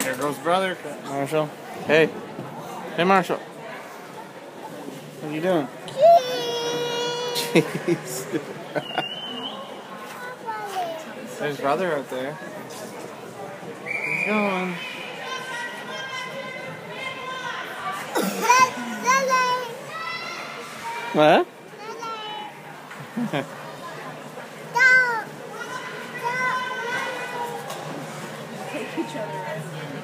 There goes brother. Marshall. Hey. Hey, Marshall. What are you doing? Jeez. There's brother out there. He's going. What? each other.